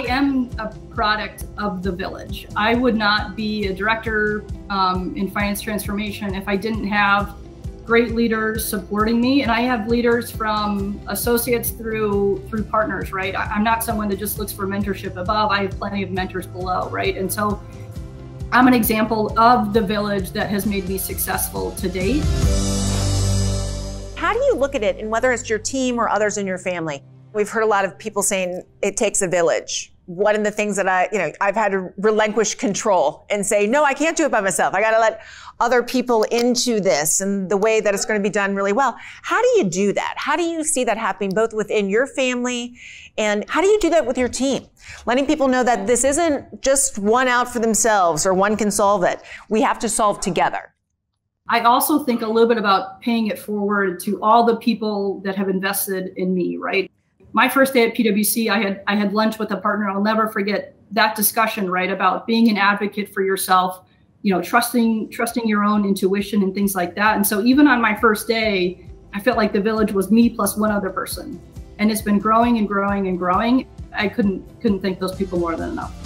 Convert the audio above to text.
I am a product of the village. I would not be a director um, in finance transformation if I didn't have great leaders supporting me. And i have leaders from associates through through partners right? I, am not someone that just looks for mentorship above. I have plenty of mentors below right? And so i'm an example of the village that has made me successful to date. How do you look at it and whether it's your team or others in your family we've heard a lot of people saying it takes a village one of the things that I, you know, I've had to relinquish control and say, no, I can't do it by myself. I got to let other people into this and the way that it's going to be done really well. How do you do that? How do you see that happening both within your family and how do you do that with your team? Letting people know that this isn't just one out for themselves or one can solve it. We have to solve together. I also think a little bit about paying it forward to all the people that have invested in me, right? My first day at PwC, I had I had lunch with a partner. I'll never forget that discussion, right, about being an advocate for yourself, you know, trusting trusting your own intuition and things like that. And so even on my first day, I felt like the village was me plus one other person. And it's been growing and growing and growing. I couldn't couldn't thank those people more than enough.